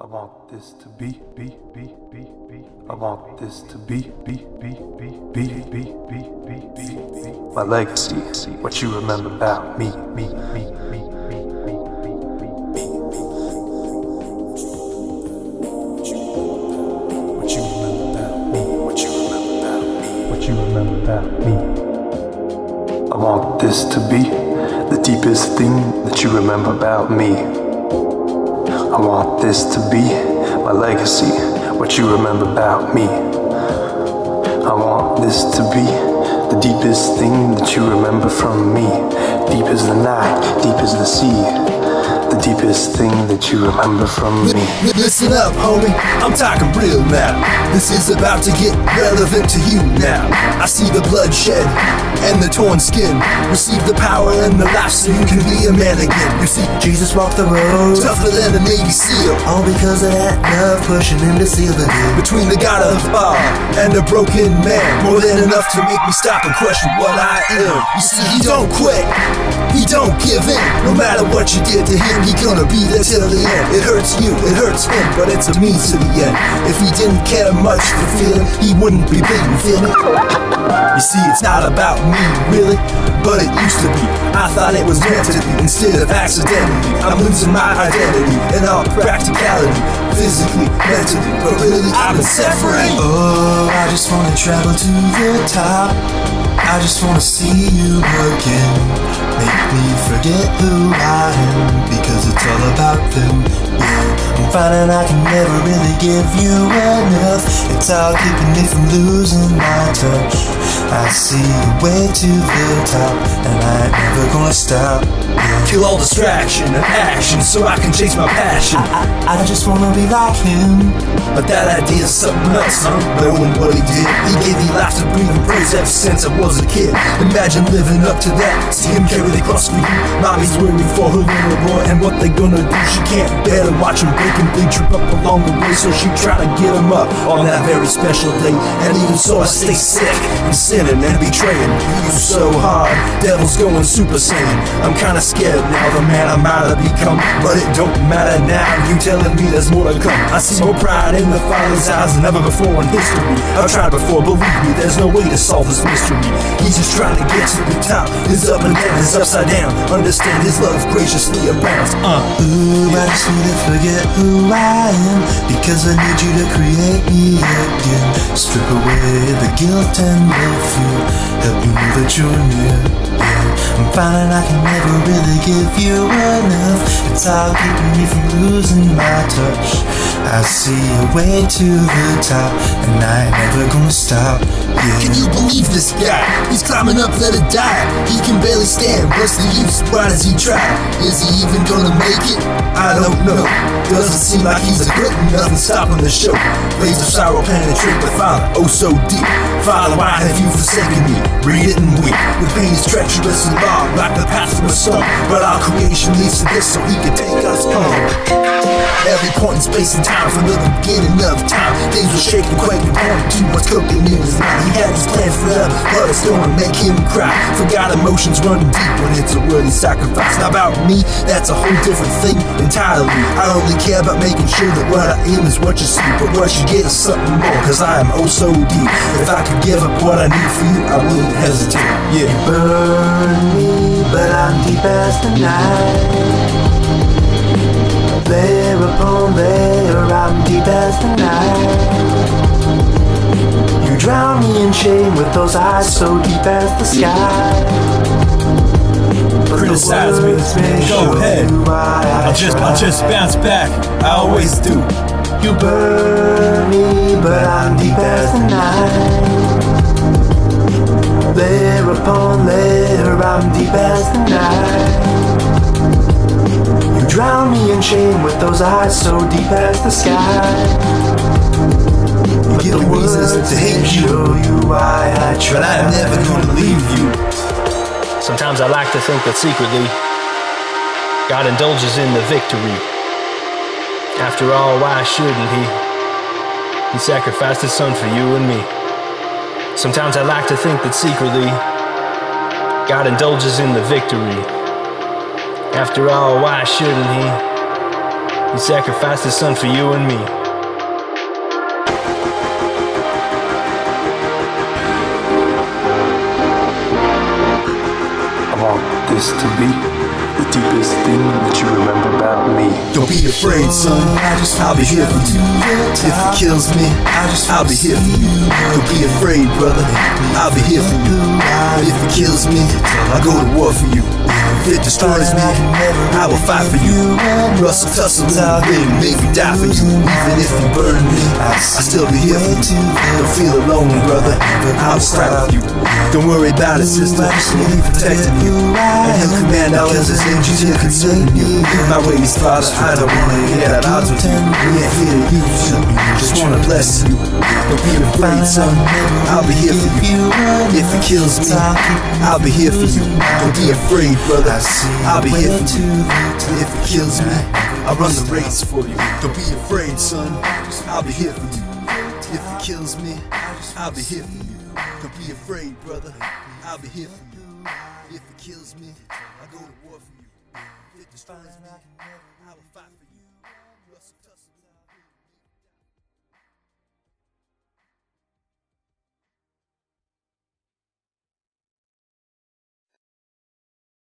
Want this to be, be, be, be, be. Want this to be, be, be, be, be, be, be, be, be, be. My legacy, what you remember about me, me, me, me. What you remember about me, what you remember about me, what you remember about me. I want this to be the deepest thing that you remember about me. I want this to be my legacy, what you remember about me. I want this to be the deepest thing that you remember from me. Deep as the night, deep as the sea the deepest thing that you remember from me. Listen up, homie, I'm talking real now. This is about to get relevant to you now. I see the bloodshed and the torn skin. Receive the power and the life so you can be a man again. You see, Jesus walked the road, tougher than a Navy SEAL. all because of that love pushing him to seal the deal. Between the God of all and a broken man, more than enough to make me stop and question what I am. You see, he don't quit, he don't give in. No matter what you did to him, he gonna be there till the end. It hurts you, it hurts him, but it's a means to the end. If he didn't care much for feeling, he wouldn't be bleeding, feel me? You see, it's not about me, really, but it used to be. I thought it was meant to be instead of accidentally. I'm losing my identity in all practicality, physically, mentally, but really, I've been set free. Oh, I just wanna travel to the top. I just wanna see you again. Make me forget who I am because it's all about them. Yeah, I'm finding I can never really give you enough. It's all keeping me from losing my touch. I see a way to the top, and I ain't never gonna stop. Yeah. Kill all distraction and action so I can chase my passion. I, I just wanna be like him. But that idea's something else, huh? Knowing what he did. He gave me life to breathe and praise ever since I was a kid. Imagine living up to that. See him carry the cross for you. Mommy's worried for her little boy and what they gonna do. She can't bear to watch him break and bleed, trip up along the way. So she try to get him up on that very special day. And even so, I stay sick and sinning and betraying you so hard. Devil's going super saiyan. I'm kinda scared now, the man I might have become. But it don't matter now. You telling me there's more to come. I see more pride in the Father's eyes than ever before in history. I've tried before, believe me, there's no way to solve this mystery. He's just trying to get to the top. His up and down, is upside down. Understand his love graciously abounds. Uh. Ooh, I need to forget who I am because I need you to create me again. Strip away the guilt and the fear. Help me know that you're near. I'm finding I can never really give you enough. It's all keeping me from losing my touch. I see a way to the top, and I ain't never gonna stop. Yeah. Can you believe this guy? He's climbing up, let it die. He can barely stand. What's the use? Why does he try? Is he even gonna make it? I don't know. Doesn't seem like he's a good nothing stopping the show. Waves of sorrow penetrate the Father, oh so deep. Father, why have you forsaken me? Read it and weep. The pain is treacherous and long, like the path of a stone. But our creation leads to this so he can take us home. Every point in space and time from the beginning of time. Things were shaking, quaking, pointing to what's cooking in his mind. He had his plan for them, but it's gonna make him cry. Forgot emotions running deep when it's a worthy sacrifice. Now about me, that's a whole different thing entirely. I only care about making sure that what I am is what you see, but what you get is something more. Cause I am oh so deep. If I could give up what I need for you, I wouldn't hesitate. Yeah. Me, but I'm deep as the night. Layer upon layer, I'm deep as the night. You drown me in shame with those eyes so deep as the sky. Criticize me, go ahead. you why I I'll just, I'll just bounce back. I always do. You burn me, but I'm deep as the night. Layer upon layer, I'm deep as the night. You drown me in shame with those eyes so deep as the sky. You give me reasons to hate you, Show you why I but try. I'm never gonna leave you. Sometimes I like to think that secretly, God indulges in the victory. After all, why shouldn't He? He sacrificed His Son for you and me. Sometimes I like to think that secretly, God indulges in the victory. After all, why shouldn't He? He sacrificed his son for you and me. I want this to be the deepest thing that you remember about me. Don't be afraid, son. I'll be here for you. If it kills me, I'll be here for you. Don't be afraid, brother. I'll be here for you. If it kills me, I'll go to war for you. If it destroys me, I will fight for you. Russell tussle out here, maybe die for you. Even if you burn me, I'll still be here for you. Don't feel alone, brother. I'll fight for you. Don't worry about it, sister. He'll be protecting you. Command all of his angels here concerning you. My way is Father, I don't wanna get at odds with you. We ain't here to use you. Just wanna bless you. Don't be afraid, son. I'll be here for you. If it kills me, I'll be here for you. Don't be afraid, brother. I'll be here for you. If it kills me, I'll run the race for you. Don't be afraid, son. I'll be here for you. If it kills me, I'll be here for you. Don't be afraid, brother. I'll be here for you. If it kills me, I'll go to war for you. If it destroys me, I will fight for you.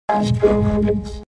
Tussle.